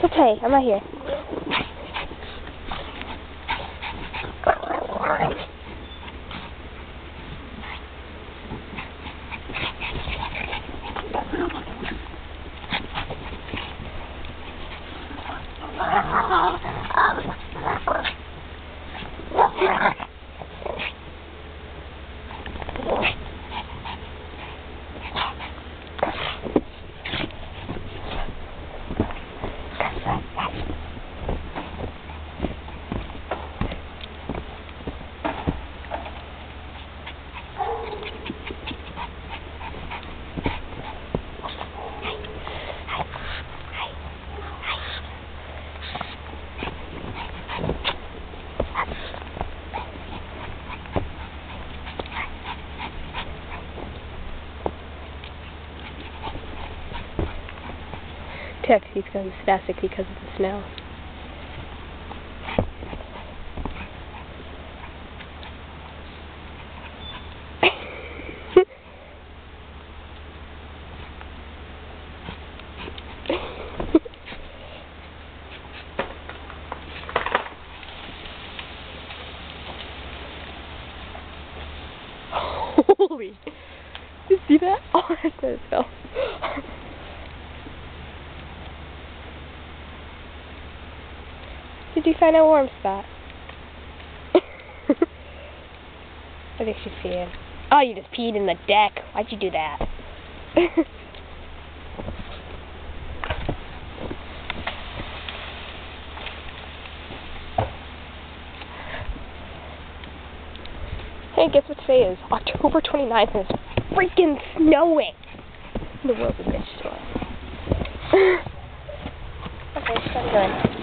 Hey, I'm right here. Tex, he's going spastic because of the snow. Holy! You see that? Oh, it fell. Did you find a warm spot? I think she's peeing. Oh, you just peed in the deck. Why'd you do that? hey, guess what today is? October 29th and it's freaking snowing. The world's a bitch storm. okay, start going.